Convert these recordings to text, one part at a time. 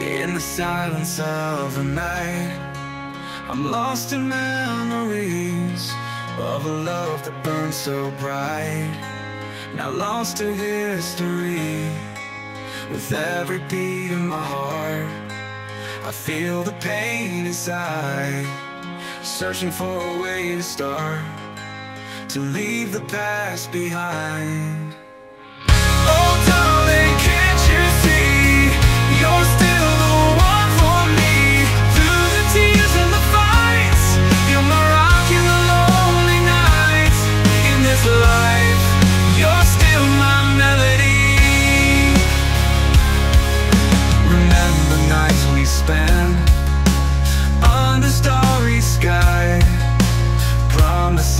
In the silence of the night. I'm lost in memories Of a love that burned so bright. Now lost to history With every beat in my heart. I feel the pain inside Searching for a way to start To leave the past behind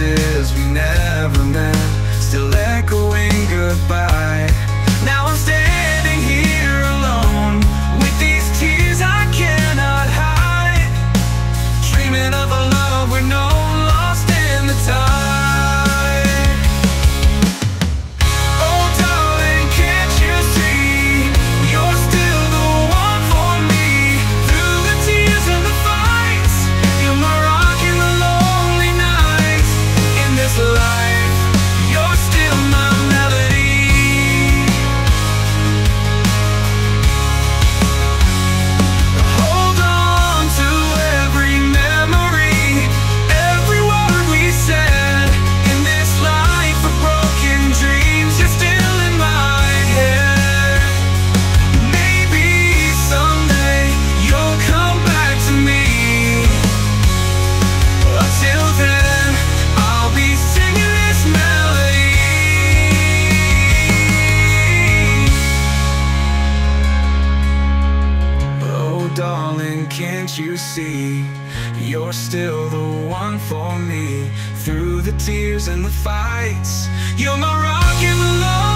We never meant can't you see? You're still the one for me. Through the tears and the fights, you're my rock and the lonely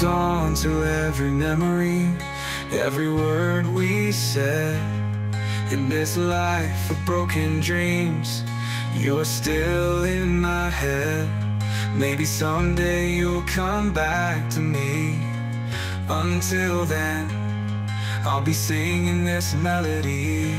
hold on to every memory, every word we said. In this life of broken dreams, you're still in my head. Maybe someday you'll come back to me. Until then, I'll be singing this melody.